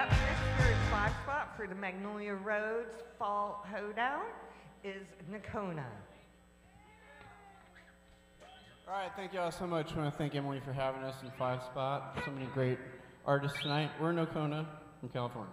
up next here Five Spot for the Magnolia Roads Fall Hoedown is Nocona. All right, thank you all so much. I want to thank Emily for having us in Five Spot. So many great artists tonight. We're Nocona from California.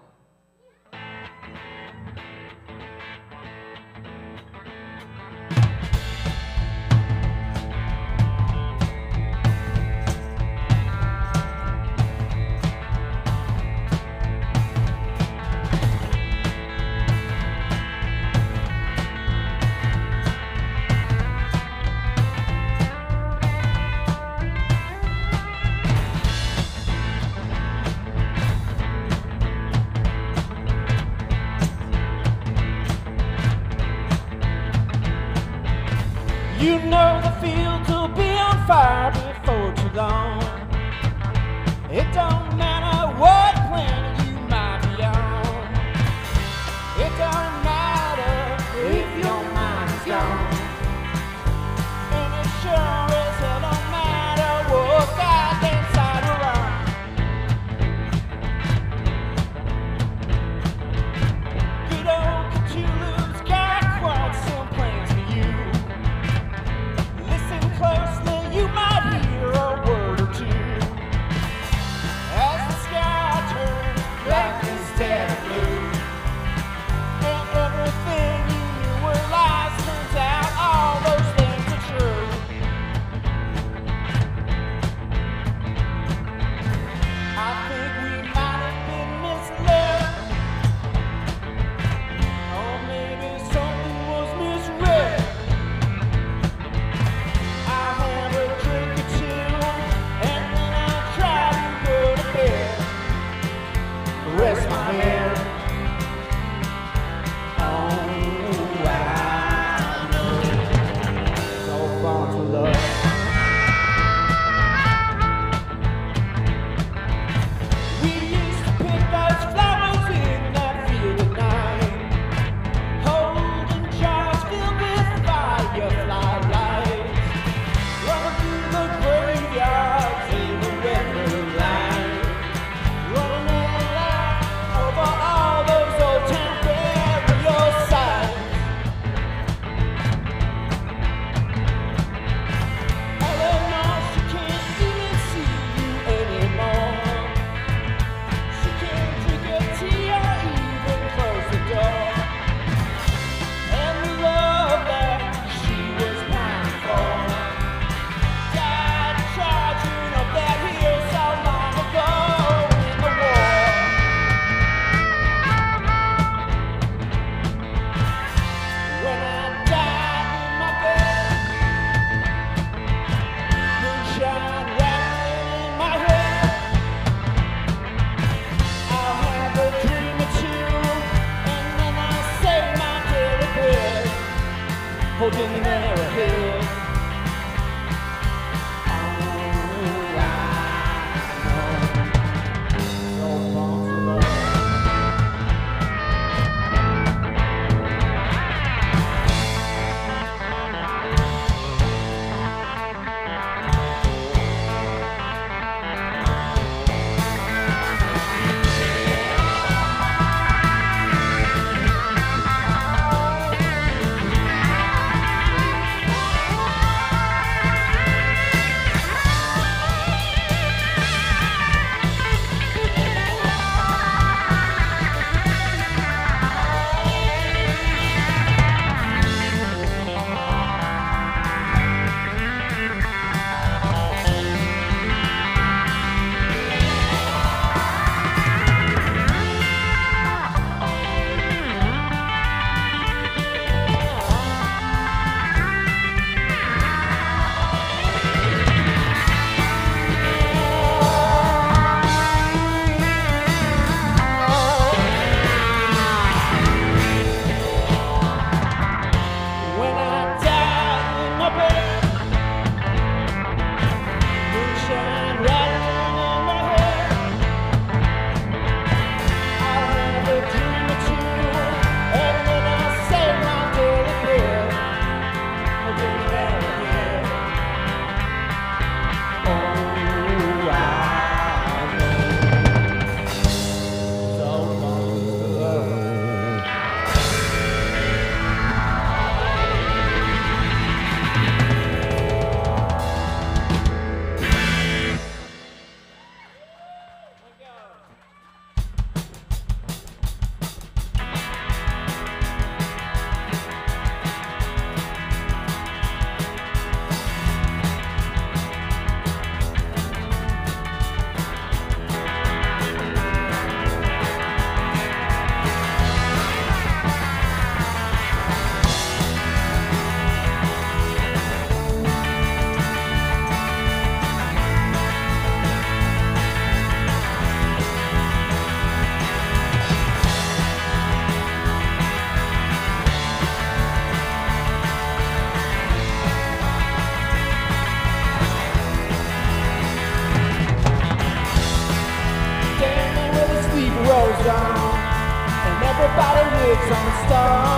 lives on a star.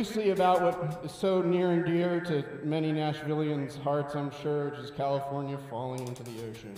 loosely about what is so near and dear to many Nashvilleians' hearts, I'm sure, which is California falling into the ocean.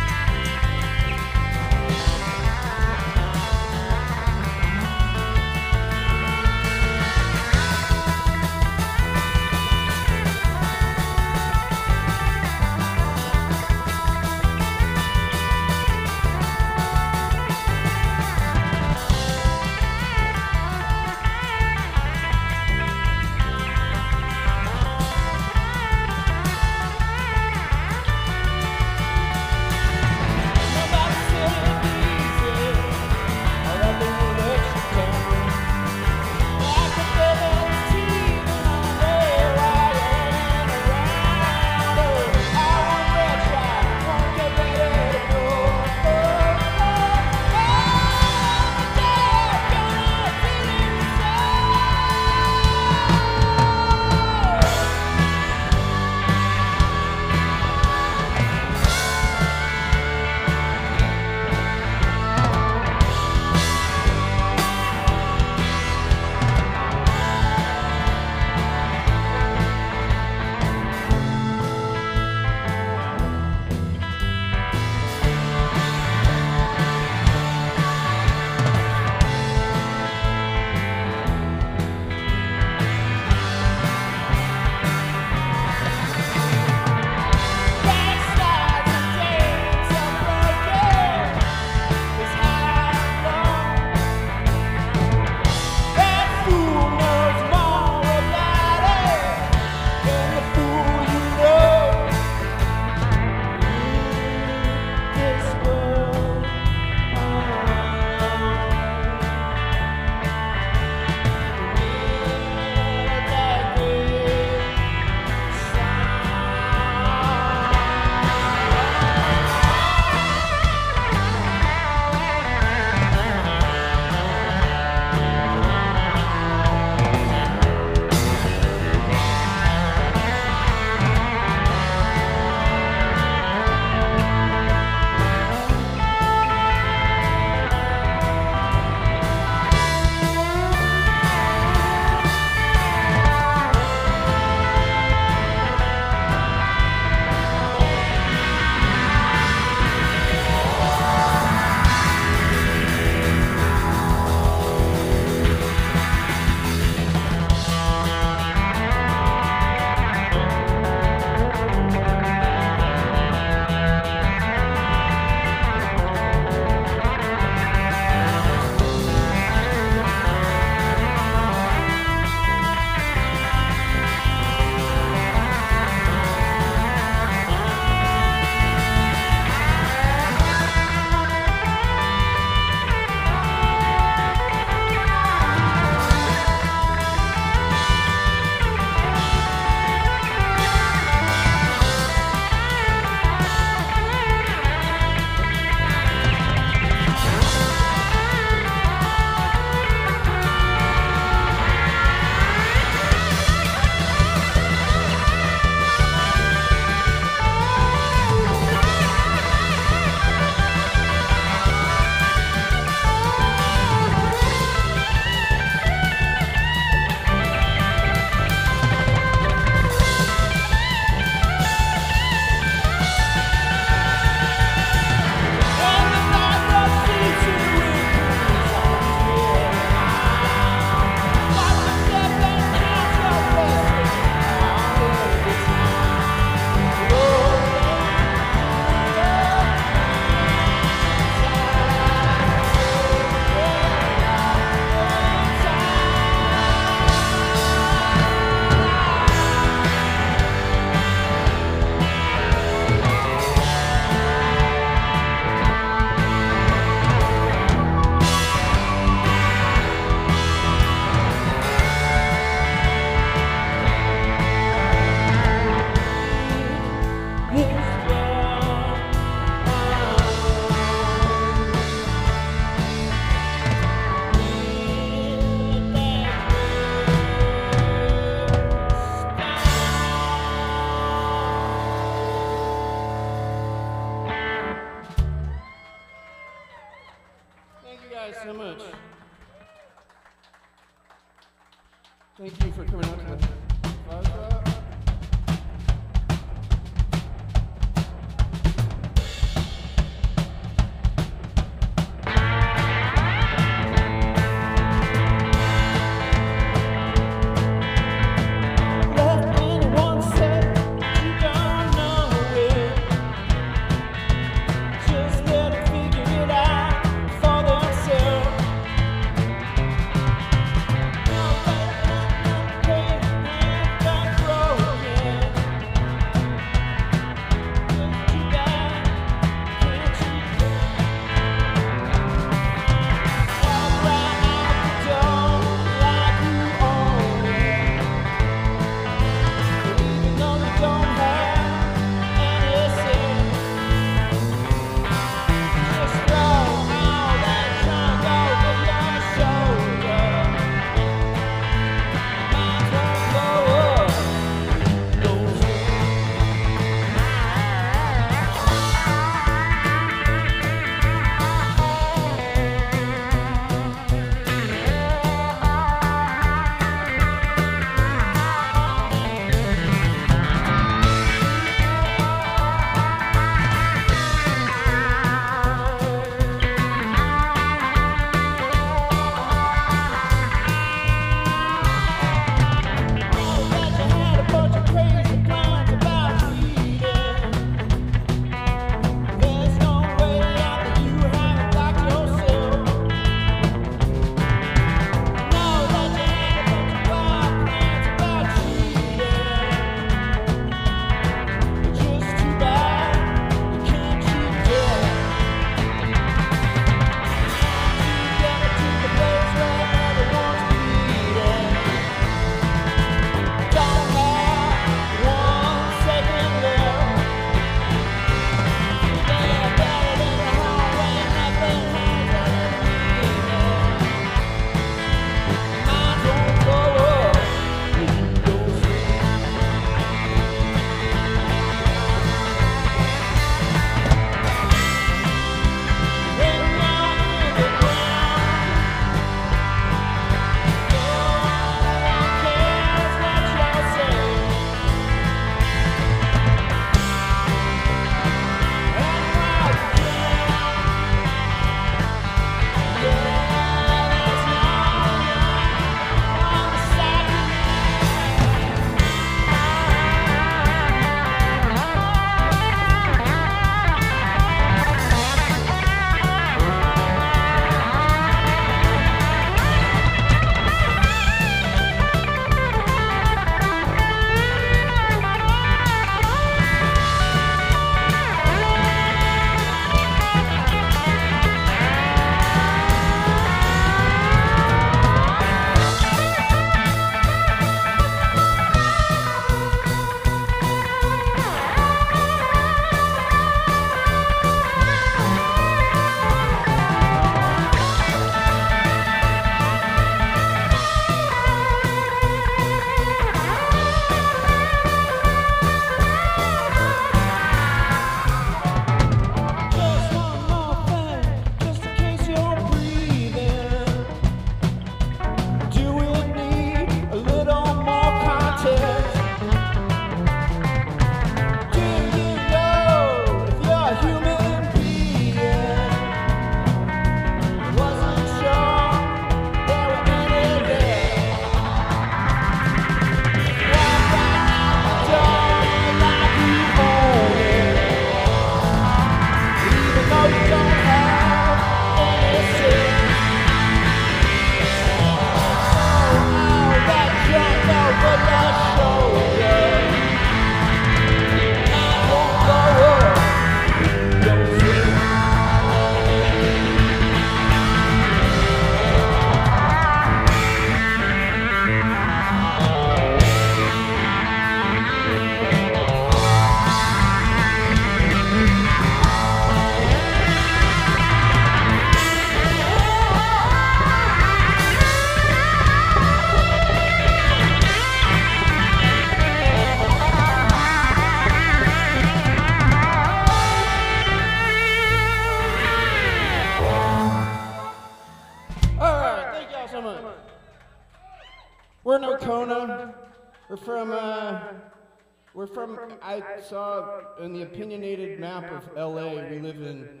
We're from, I saw in the opinionated map of LA, we live in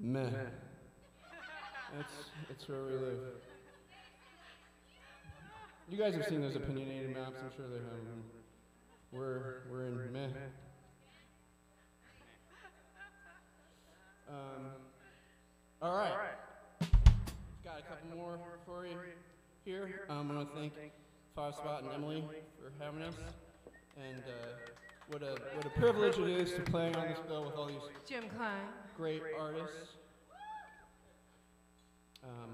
meh. That's, that's where we live. You guys have seen those opinionated maps, I'm sure they have them. We're, we're in meh. Um, all right. Got a couple more for you here. Um, I want to thank Five Spot and Emily for having us. And uh, what a what a privilege it is to play on this bill with all these Jim Klein. great artists. Um,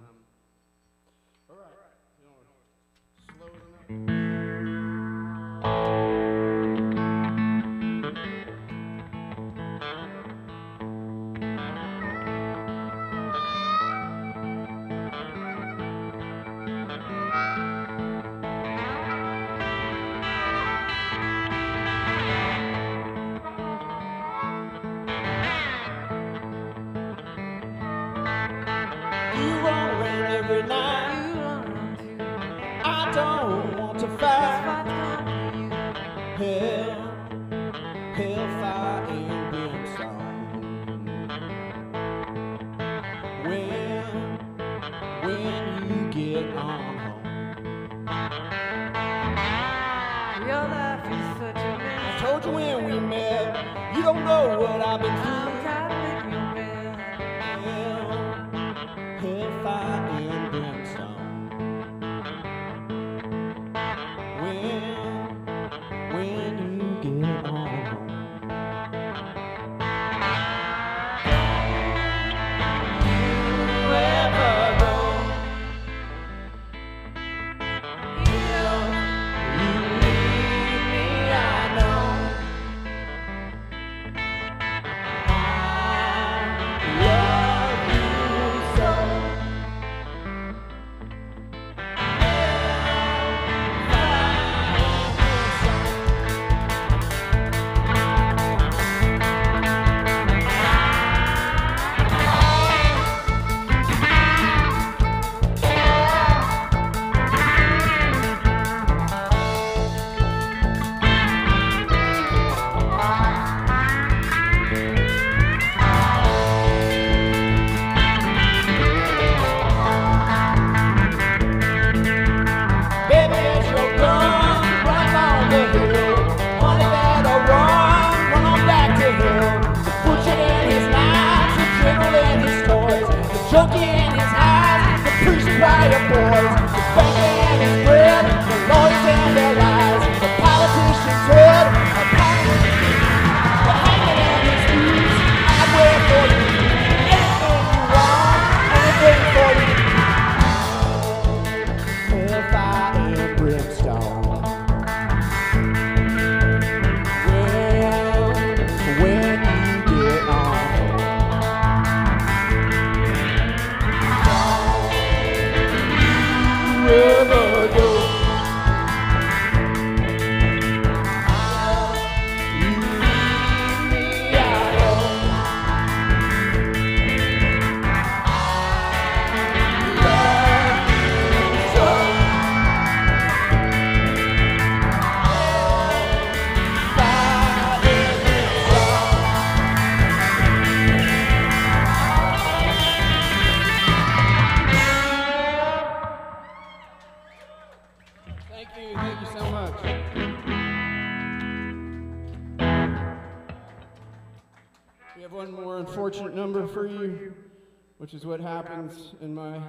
which is what happens in my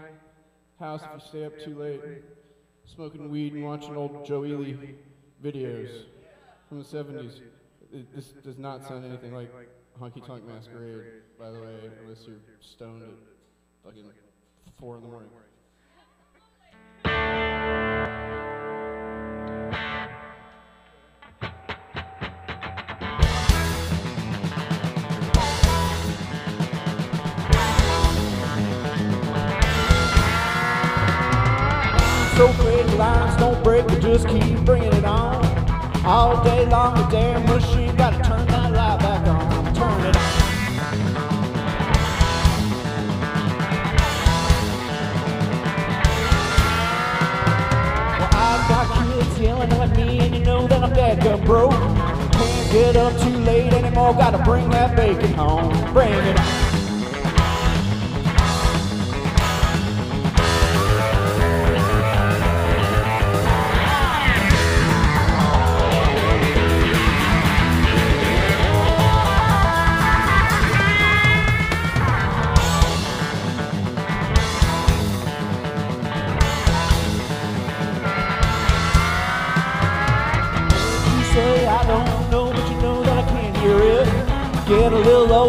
house if you stay up too late, smoking weed and watching old Joe Ely videos from the 70s. It, this does not sound anything like Honky Tonk Masquerade, by the way, unless you're stoned at fucking 4 in the morning. So the lines don't break, but just keep bringing it on. All day long, the damn machine gotta turn that light back on. Turn it on. Well, I've got kids yelling at me, and you know that I'm dead gun broke. Can't get up too late anymore, gotta bring that bacon home. Bring it on.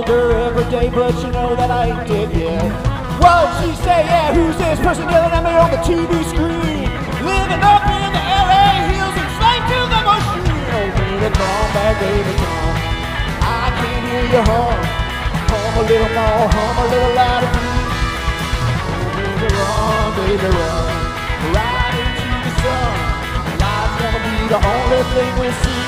Older every day, but you know that I ain't dead yet. Whoa, she say, yeah, who's this person yelling at me on the TV screen? Living up in the LA hills and slave to the machine. Oh, baby, come back, baby, come. I can hear you hum. Hum a little more, hum a little louder, please. Oh, baby, run, baby, run. Right into the sun. Life's gonna be the only thing we see.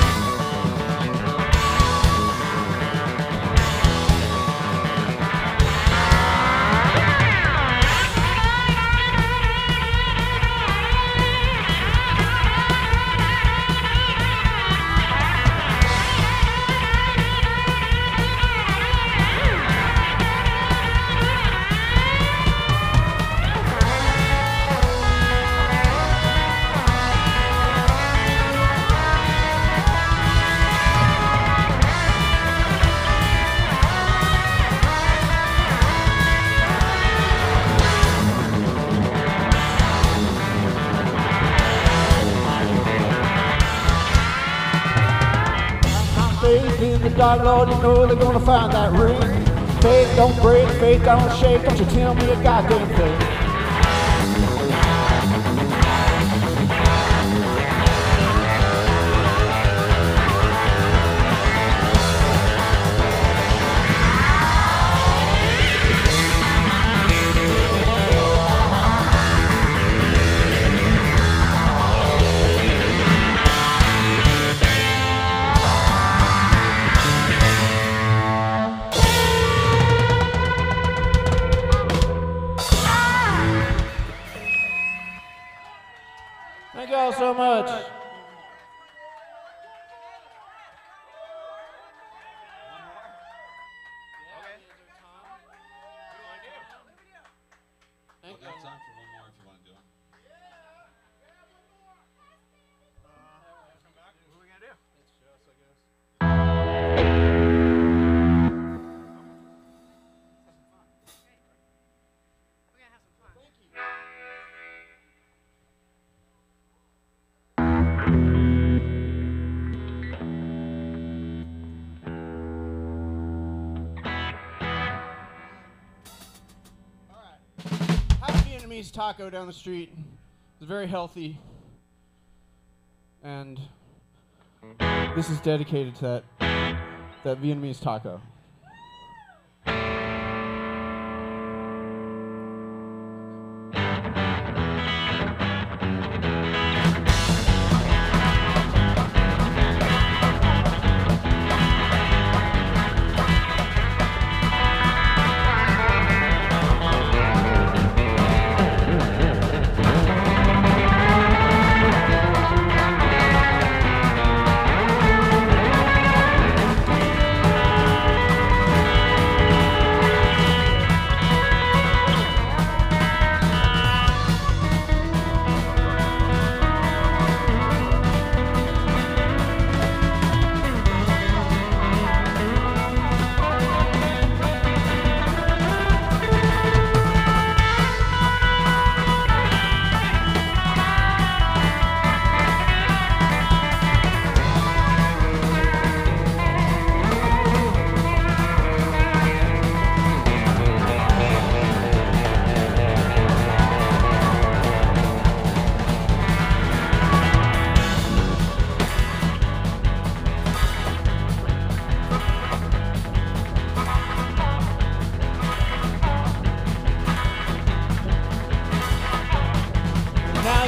Dark, Lord, you know they're gonna find that ring. Faith don't break, faith don't shake, don't you tell me a goddamn thing. Vietnamese taco down the street. It's very healthy. And this is dedicated to that that Vietnamese taco.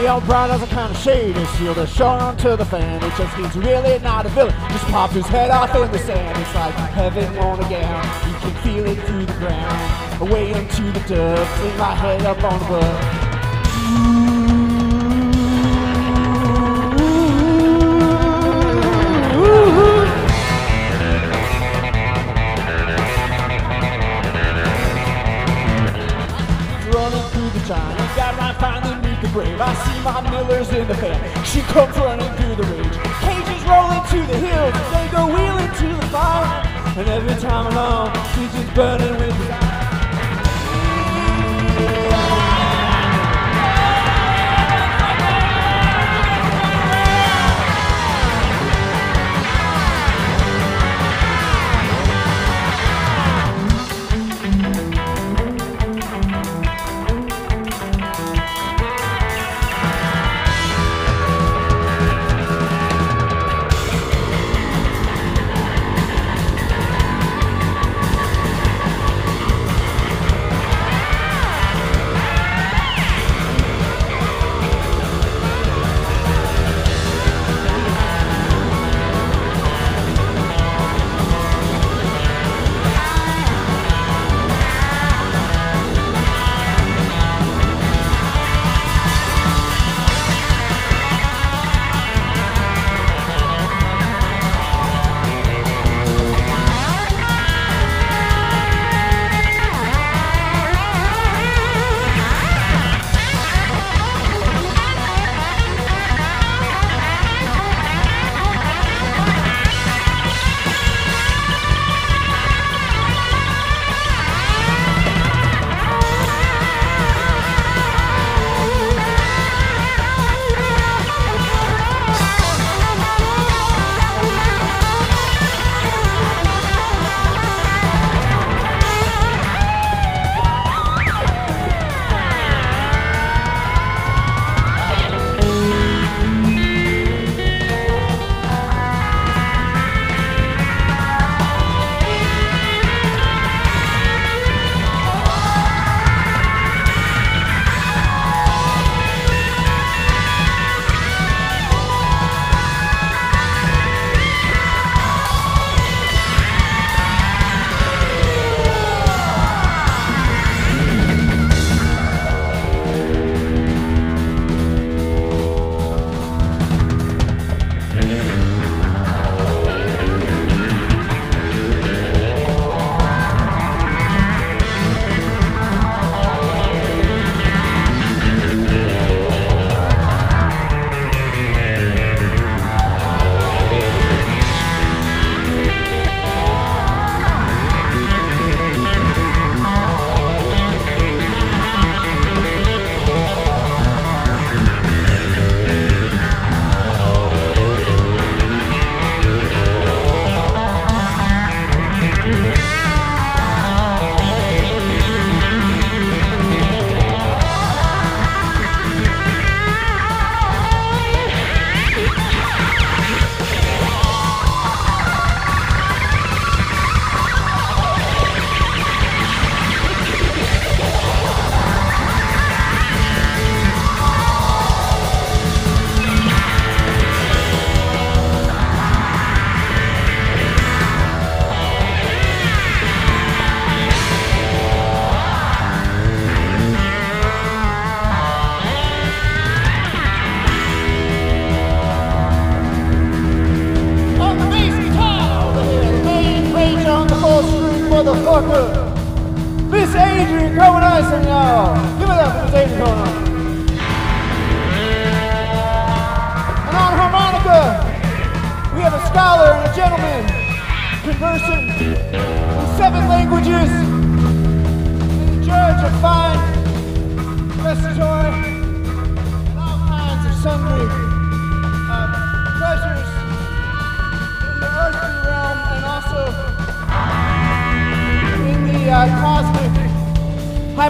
Your brothers are kind of shady, sealed a short onto the fan. It just he's really not a villain. Just popped his head off in the sand. It's like heaven won't again. You can feel it through the ground. Away into the dust. Fling my head up on the bus. I see my Miller's in the fan. She comes running through the rage. Cages rolling to the hills. They go wheeling to the fire. And every time I'm home, she's just burning with fire.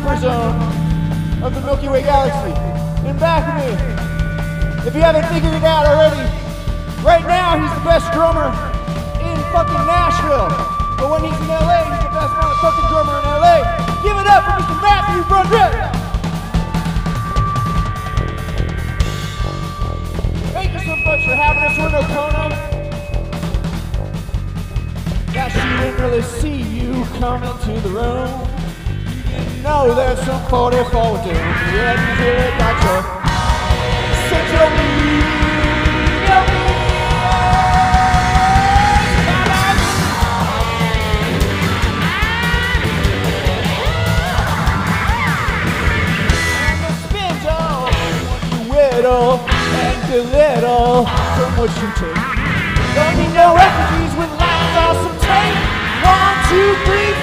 Of the Milky Way galaxy. And back of me, if you haven't figured it out already, right now he's the best drummer in fucking Nashville. But when he's in LA, he's the best motherfucking drummer in LA. Give it up for Mr. Matthew Brundrett. Thank you so much for having us. We're no Nocona. Gosh, she didn't really see you come into the room. Know there's some 44 doing. You really got your central and a little from what you take. Don't need no refugees with lines on some tape. on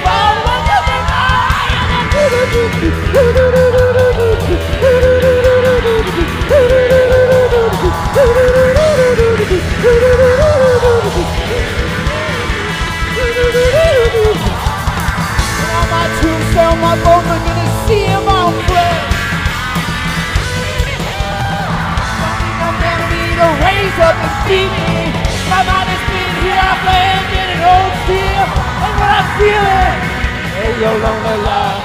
feel it, hey, your lonely life.